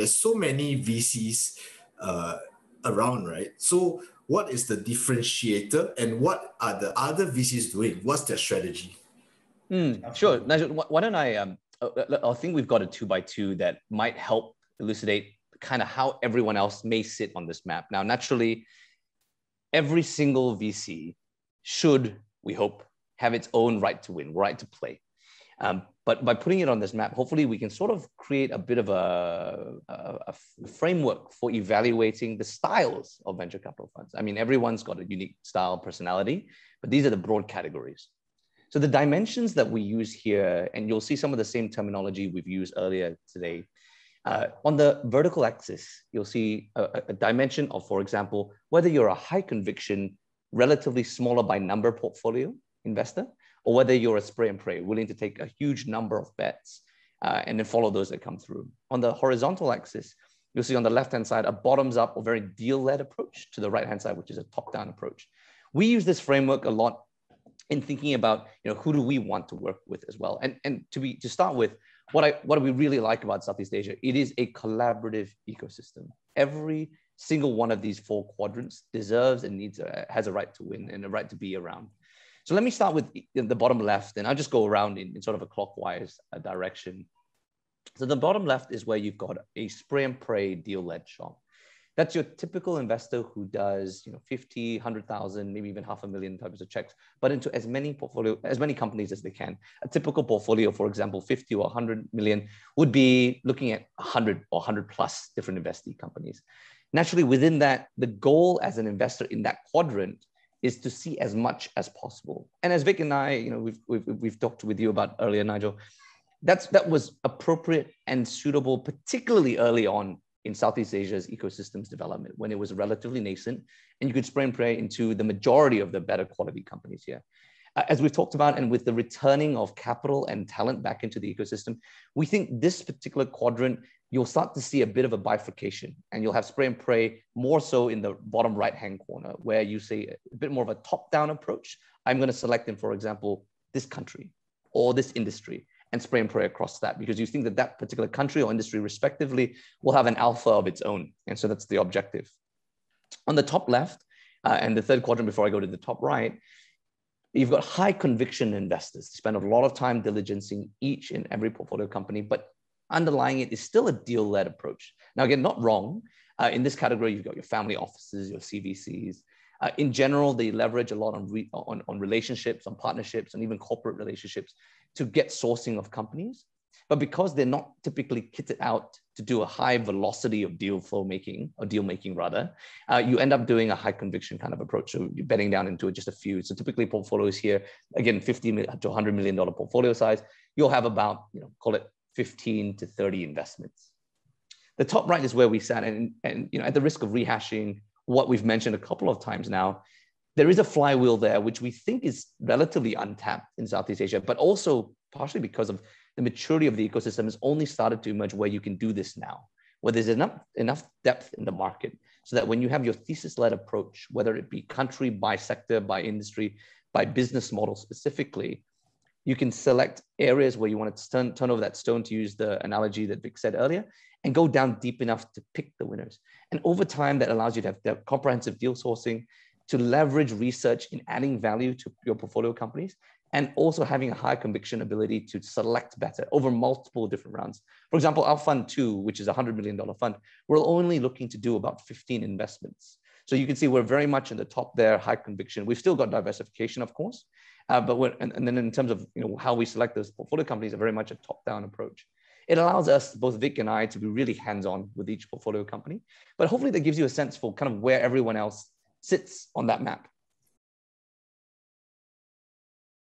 there's so many VCs uh, around, right? So what is the differentiator and what are the other VCs doing? What's their strategy? Mm, sure. Nigel, why don't I, um, uh, uh, I think we've got a two by two that might help elucidate kind of how everyone else may sit on this map. Now, naturally, every single VC should, we hope, have its own right to win, right to play. Um, but by putting it on this map, hopefully we can sort of create a bit of a, a, a, framework for evaluating the styles of venture capital funds. I mean, everyone's got a unique style, personality, but these are the broad categories. So the dimensions that we use here, and you'll see some of the same terminology we've used earlier today. Uh, on the vertical axis, you'll see a, a dimension of, for example, whether you're a high conviction, relatively smaller by number portfolio investor, or whether you're a spray and pray, willing to take a huge number of bets uh, and then follow those that come through. On the horizontal axis, you'll see on the left-hand side, a bottoms-up or very deal-led approach to the right-hand side, which is a top-down approach. We use this framework a lot in thinking about, you know, who do we want to work with as well? And, and to be to start with, what I what we really like about Southeast Asia? It is a collaborative ecosystem. Every single one of these four quadrants deserves and needs a, has a right to win and a right to be around. So let me start with the bottom left, and I'll just go around in, in sort of a clockwise uh, direction. So the bottom left is where you've got a spray and pray deal-led shop. That's your typical investor who does, you know, 50, 100,000, maybe even half a million types of checks, but into as many portfolio, as many companies as they can. A typical portfolio, for example, 50 or 100 million would be looking at 100 or 100 plus different investee companies. Naturally, within that, the goal as an investor in that quadrant is to see as much as possible. And as Vic and I, you know, we've, we've, we've talked with you about earlier, Nigel, that's, that was appropriate and suitable, particularly early on in Southeast Asia's ecosystems development when it was relatively nascent and you could spray and pray into the majority of the better quality companies here. Uh, as we've talked about, and with the returning of capital and talent back into the ecosystem, we think this particular quadrant you'll start to see a bit of a bifurcation and you'll have spray and pray more so in the bottom right hand corner where you say a bit more of a top down approach. I'm going to select in, for example, this country or this industry and spray and pray across that because you think that that particular country or industry respectively will have an alpha of its own. And so that's the objective. On the top left uh, and the third quadrant before I go to the top right, you've got high conviction investors spend a lot of time diligencing each and every portfolio company, but underlying it is still a deal led approach. Now, again, not wrong. Uh, in this category, you've got your family offices, your CVCs. Uh, in general, they leverage a lot on, re- on, on relationships, on partnerships, and even corporate relationships to get sourcing of companies. But because they're not typically kitted out to do a high velocity of deal flow making or deal making rather, uh, you end up doing a high conviction kind of approach. So you're betting down into just a few. So typically portfolios here, again, 50 to 100 million dollar portfolio size, you'll have about, you know, call it 15 to 30 investments. The top right is where we sat, and, and you know, at the risk of rehashing what we've mentioned a couple of times now, there is a flywheel there, which we think is relatively untapped in Southeast Asia, but also partially because of the maturity of the ecosystem has only started to emerge where you can do this now, where there's enough, enough depth in the market so that when you have your thesis-led approach, whether it be country, by sector, by industry, by business model specifically, you can select areas where you want to turn, turn over that stone to use the analogy that Vic said earlier and go down deep enough to pick the winners. And over time, that allows you to have comprehensive deal sourcing, to leverage research in adding value to your portfolio companies, and also having a high conviction ability to select better over multiple different rounds. For example, our fund two, which is a $100 million fund, we're only looking to do about 15 investments. So you can see we're very much in the top there, high conviction. We've still got diversification, of course, uh, but when, and, and, then in terms of you know how we select those portfolio companies, are very much a top-down approach. It allows us, both Vic and I, to be really hands-on with each portfolio company. But hopefully that gives you a sense for kind of where everyone else sits on that map.